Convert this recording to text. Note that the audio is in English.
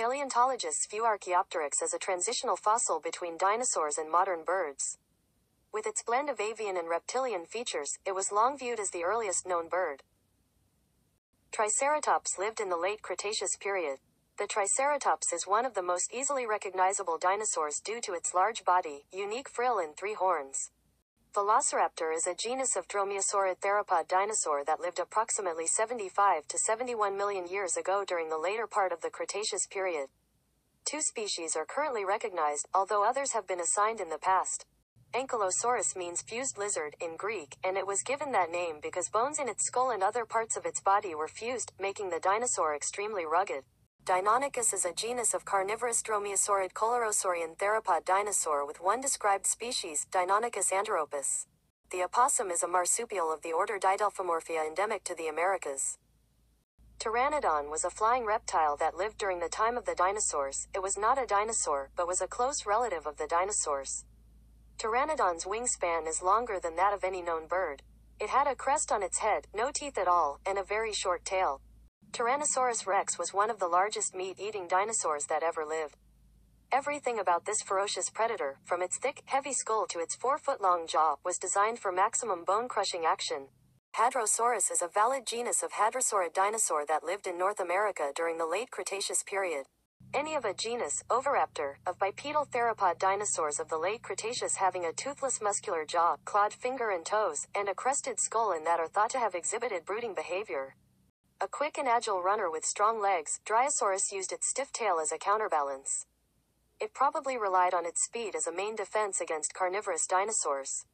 Paleontologists view Archaeopteryx as a transitional fossil between dinosaurs and modern birds. With its blend of avian and reptilian features, it was long viewed as the earliest known bird. Triceratops lived in the late Cretaceous period. The Triceratops is one of the most easily recognizable dinosaurs due to its large body, unique frill and three horns. Velociraptor is a genus of dromaeosaurid theropod dinosaur that lived approximately 75 to 71 million years ago during the later part of the Cretaceous period. Two species are currently recognized, although others have been assigned in the past. Ankylosaurus means fused lizard in Greek, and it was given that name because bones in its skull and other parts of its body were fused, making the dinosaur extremely rugged. Deinonychus is a genus of carnivorous dromaeosaurid coelurosaurian theropod dinosaur with one described species, Deinonychus antirrhopus. The opossum is a marsupial of the order Didelphimorphia endemic to the Americas. Pteranodon was a flying reptile that lived during the time of the dinosaurs. It was not a dinosaur, but was a close relative of the dinosaurs. Pteranodon's wingspan is longer than that of any known bird. It had a crest on its head, no teeth at all, and a very short tail. Tyrannosaurus rex was one of the largest meat-eating dinosaurs that ever lived. Everything about this ferocious predator, from its thick, heavy skull to its four-foot-long jaw, was designed for maximum bone-crushing action. Hadrosaurus is a valid genus of hadrosaurid dinosaur that lived in North America during the late Cretaceous period. Any of a genus, Oviraptor, of bipedal theropod dinosaurs of the late Cretaceous having a toothless muscular jaw, clawed finger and toes, and a crested skull and that are thought to have exhibited brooding behavior. A quick and agile runner with strong legs, Dryosaurus used its stiff tail as a counterbalance. It probably relied on its speed as a main defense against carnivorous dinosaurs.